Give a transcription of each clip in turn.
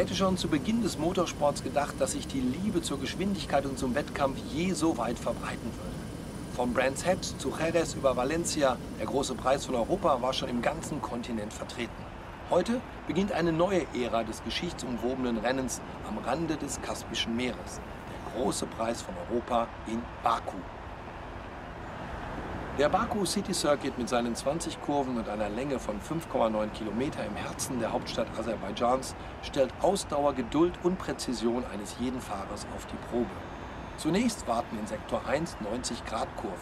Hätte schon zu Beginn des Motorsports gedacht, dass sich die Liebe zur Geschwindigkeit und zum Wettkampf je so weit verbreiten würde? Von Brands Head zu Jerez über Valencia, der große Preis von Europa war schon im ganzen Kontinent vertreten. Heute beginnt eine neue Ära des geschichtsumwobenen Rennens am Rande des Kaspischen Meeres. Der große Preis von Europa in Baku. Der Baku City Circuit mit seinen 20 Kurven und einer Länge von 5,9 Kilometer im Herzen der Hauptstadt Aserbaidschans stellt Ausdauer, Geduld und Präzision eines jeden Fahrers auf die Probe. Zunächst warten in Sektor 1 90 Grad Kurven.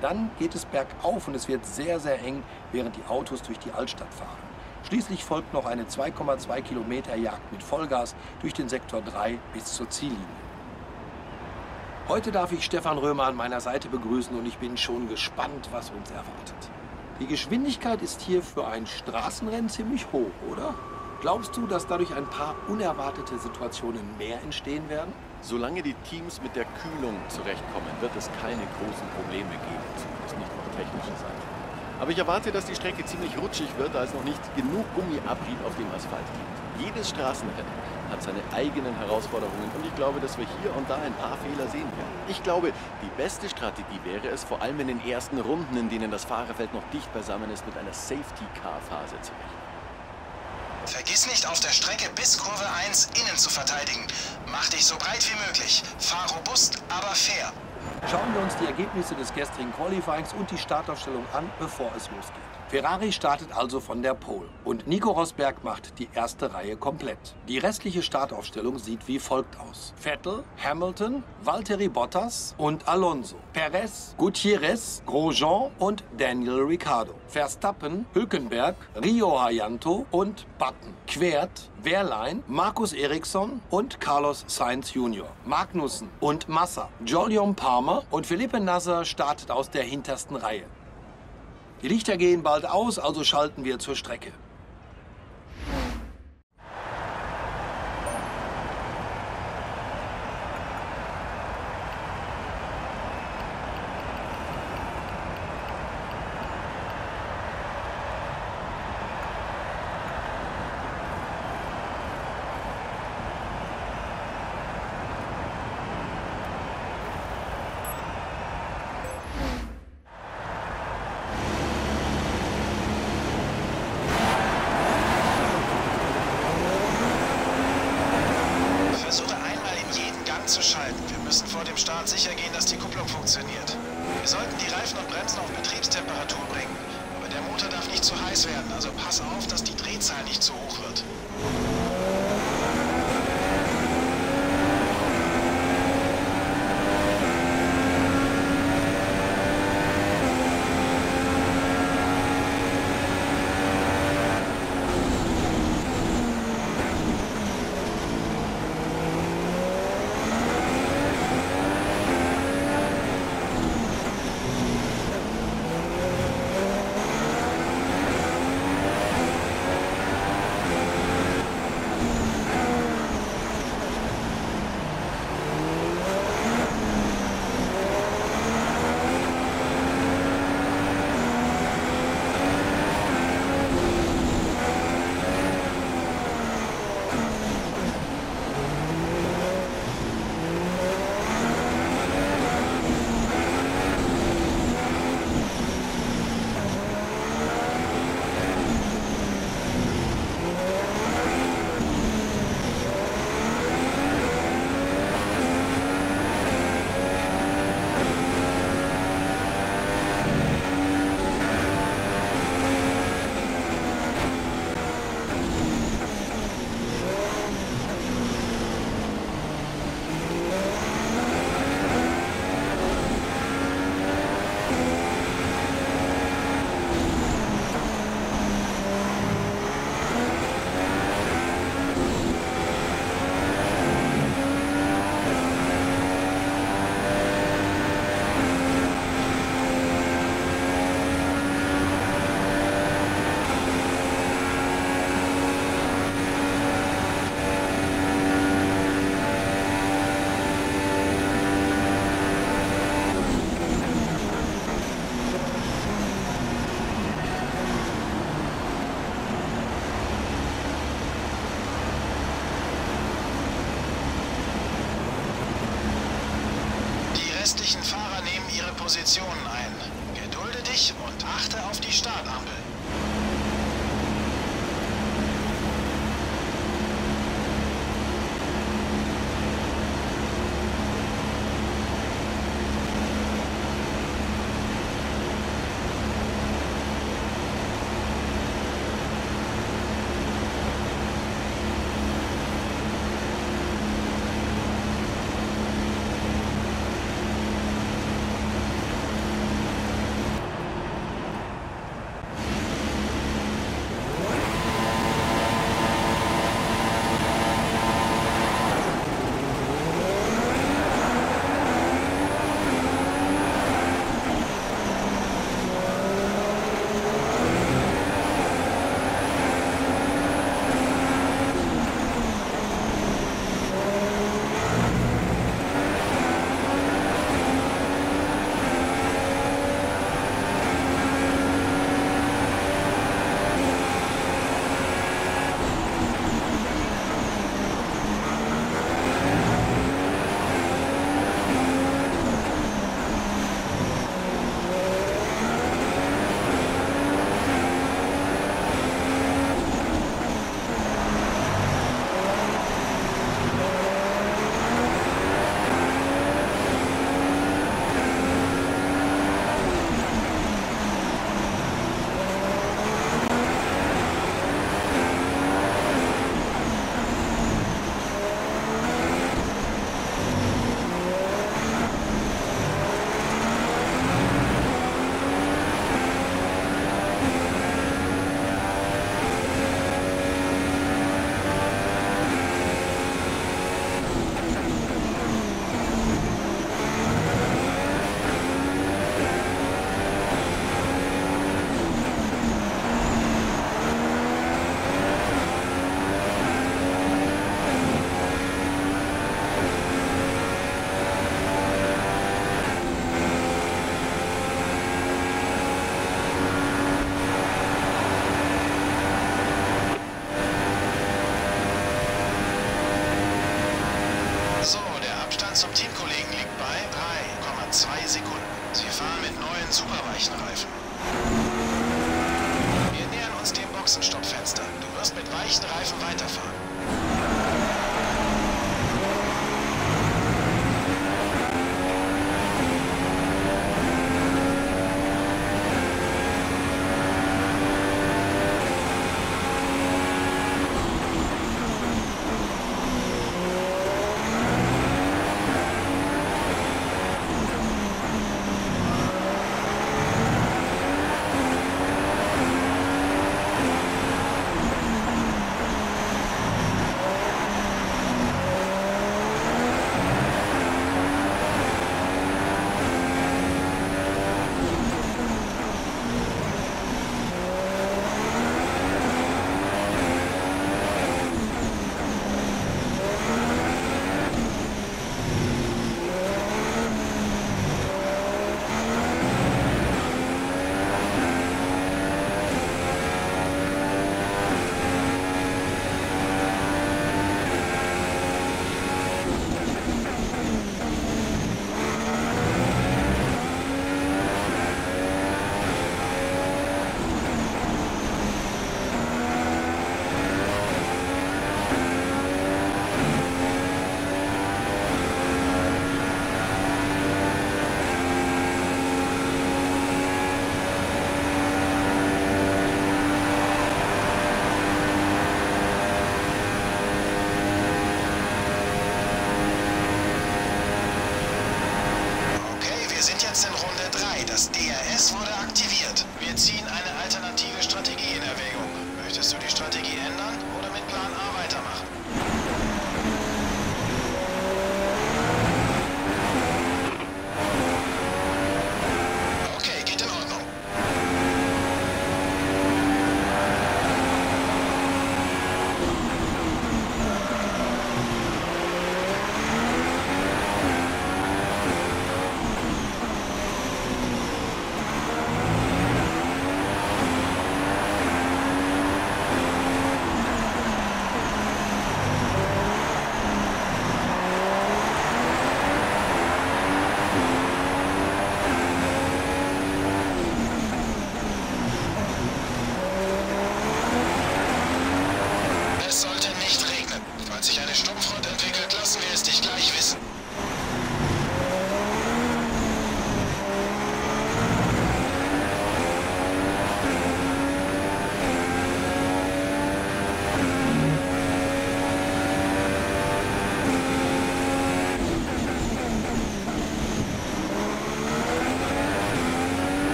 Dann geht es bergauf und es wird sehr, sehr eng, während die Autos durch die Altstadt fahren. Schließlich folgt noch eine 2,2 Kilometer Jagd mit Vollgas durch den Sektor 3 bis zur Ziellinie. Heute darf ich Stefan Römer an meiner Seite begrüßen und ich bin schon gespannt, was uns erwartet. Die Geschwindigkeit ist hier für ein Straßenrennen ziemlich hoch, oder? Glaubst du, dass dadurch ein paar unerwartete Situationen mehr entstehen werden? Solange die Teams mit der Kühlung zurechtkommen, wird es keine großen Probleme geben, zumindest nicht auf technischer Seite. Aber ich erwarte, dass die Strecke ziemlich rutschig wird, da es noch nicht genug Gummiabrieb auf dem Asphalt gibt. Jedes Straßenrennen hat seine eigenen Herausforderungen und ich glaube, dass wir hier und da ein paar Fehler sehen werden. Ich glaube, die beste Strategie wäre es, vor allem in den ersten Runden, in denen das Fahrerfeld noch dicht beisammen ist, mit einer Safety-Car-Phase zu rechnen. Vergiss nicht, auf der Strecke bis Kurve 1 innen zu verteidigen. Mach dich so breit wie möglich. Fahr robust, aber fair. Schauen wir uns die Ergebnisse des gestrigen Qualifyings und die Startaufstellung an, bevor es losgeht. Ferrari startet also von der Pole und Nico Rosberg macht die erste Reihe komplett. Die restliche Startaufstellung sieht wie folgt aus. Vettel, Hamilton, Valtteri Bottas und Alonso. Perez, Gutierrez, Grosjean und Daniel Ricciardo. Verstappen, Hülkenberg, Rio Hayanto und Button. Quert, Wehrlein, Markus Eriksson und Carlos Sainz Jr. Magnussen und Massa. Jolion Palmer und Felipe Nasser startet aus der hintersten Reihe. Die Lichter gehen bald aus, also schalten wir zur Strecke. Versuche einmal in jeden Gang zu schalten. Wir müssen vor dem Start sicher gehen, dass die Kupplung funktioniert. Wir sollten die Reifen und Bremsen auf Betriebstemperatur bringen. Aber der Motor darf nicht zu heiß werden, also pass auf, dass die Drehzahl nicht zu hoch wird. restlichen Fahrer nehmen ihre Positionen ein. Gedulde dich und achte auf die Startanzeigen.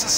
Dein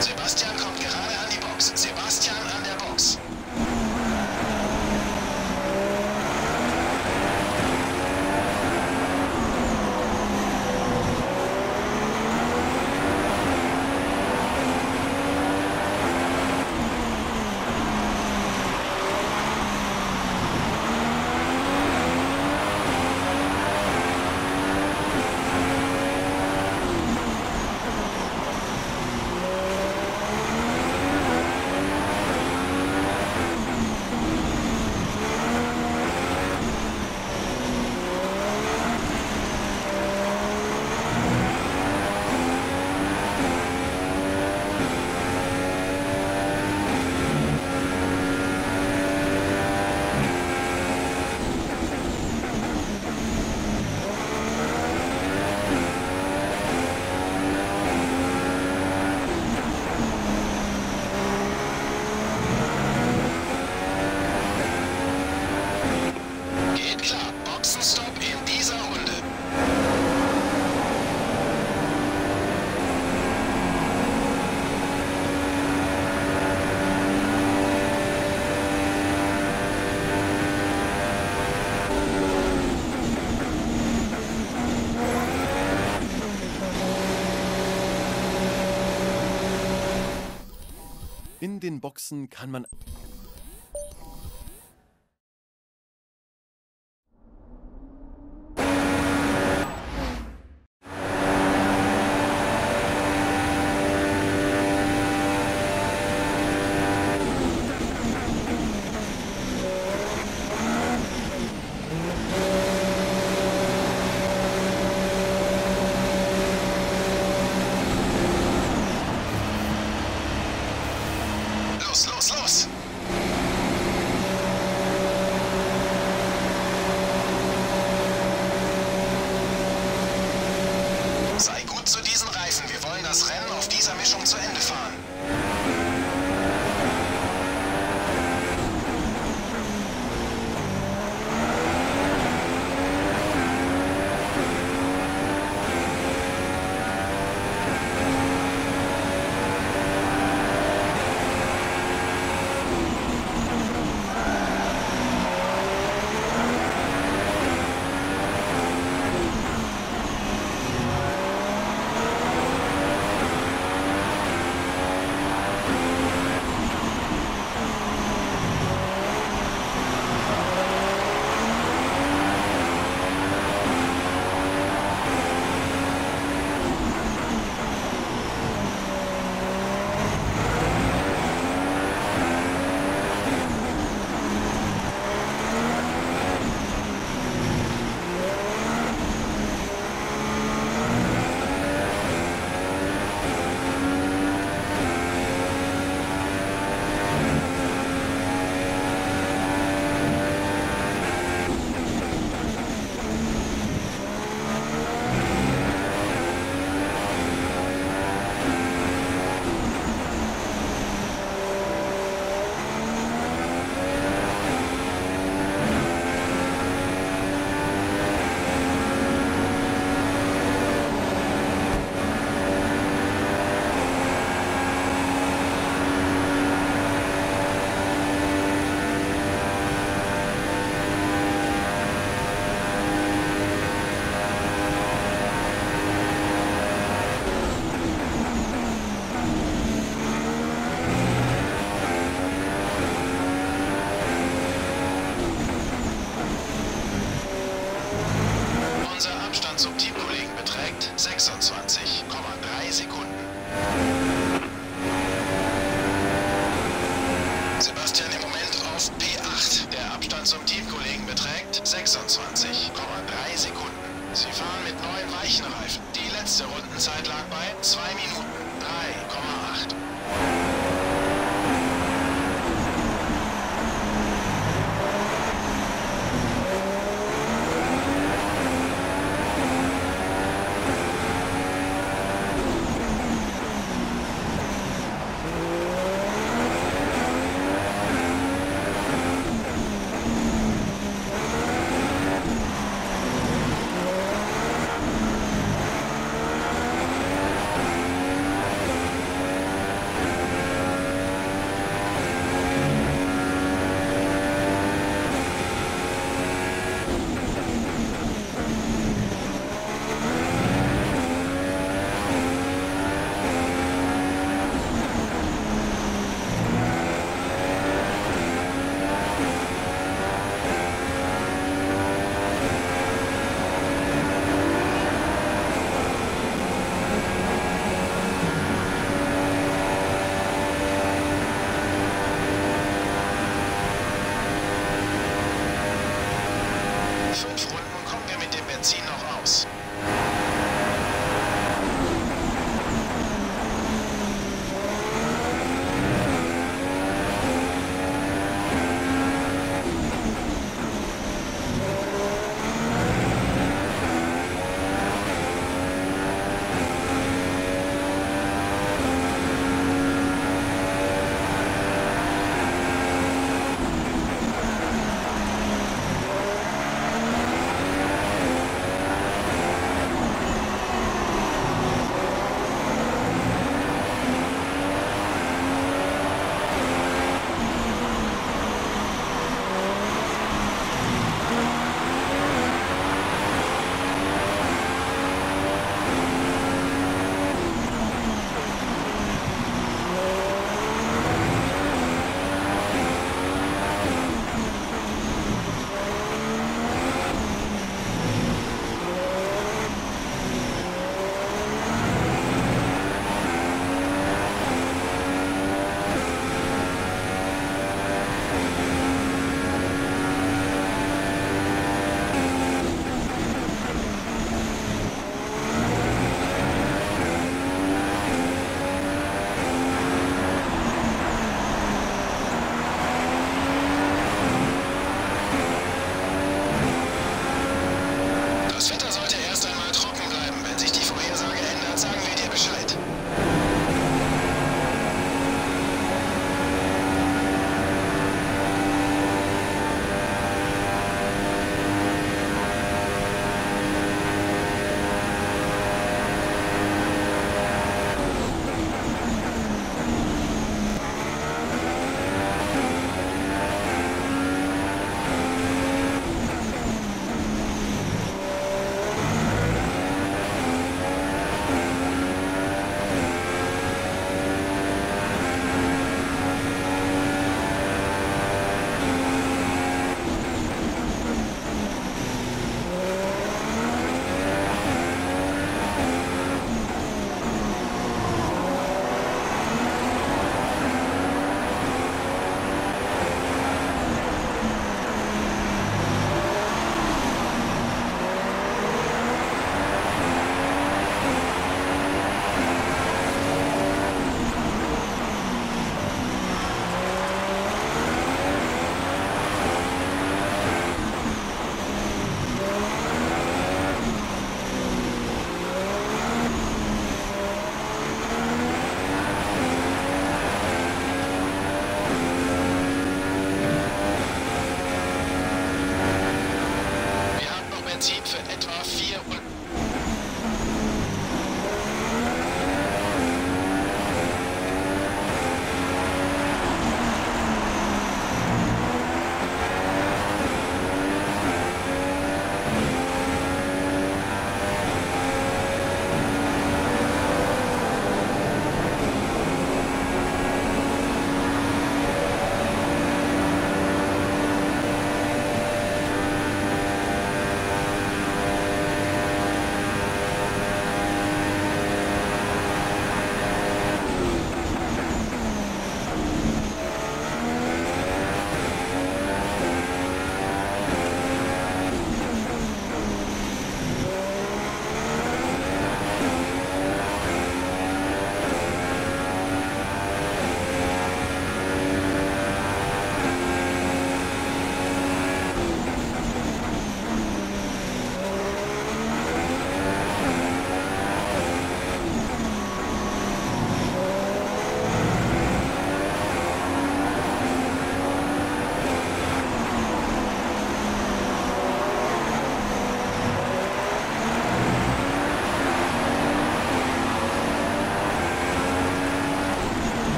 Sebastian. Den Boxen kann man Los, los, los! Bye.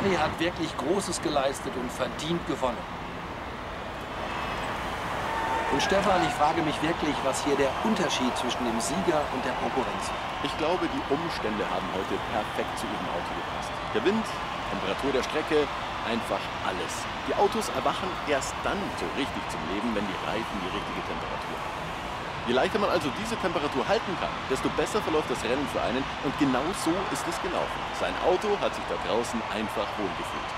Ferrari hat wirklich Großes geleistet und verdient gewonnen. Und Stefan, ich frage mich wirklich, was hier der Unterschied zwischen dem Sieger und der Konkurrenz war. Ich glaube, die Umstände haben heute perfekt zu ihrem Auto gepasst. Der Wind, Temperatur der Strecke, einfach alles. Die Autos erwachen erst dann so richtig zum Leben, wenn die Reifen die richtige Temperatur haben. Je leichter man also diese Temperatur halten kann, desto besser verläuft das Rennen für einen und genau so ist es gelaufen. Sein Auto hat sich da draußen einfach wohlgefühlt.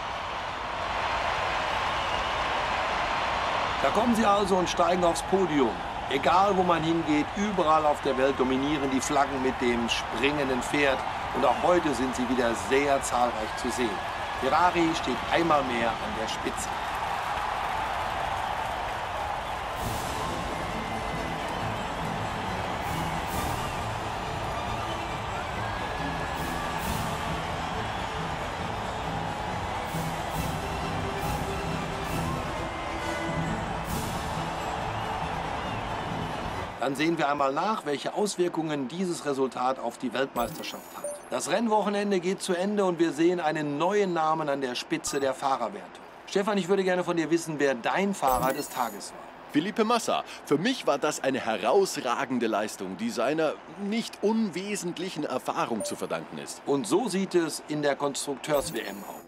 Da kommen sie also und steigen aufs Podium. Egal wo man hingeht, überall auf der Welt dominieren die Flaggen mit dem springenden Pferd. Und auch heute sind sie wieder sehr zahlreich zu sehen. Ferrari steht einmal mehr an der Spitze. Dann sehen wir einmal nach, welche Auswirkungen dieses Resultat auf die Weltmeisterschaft hat. Das Rennwochenende geht zu Ende und wir sehen einen neuen Namen an der Spitze der Fahrerwertung. Stefan, ich würde gerne von dir wissen, wer dein Fahrer des Tages war. Felipe Massa. Für mich war das eine herausragende Leistung, die seiner nicht unwesentlichen Erfahrung zu verdanken ist. Und so sieht es in der Konstrukteurs-WM aus.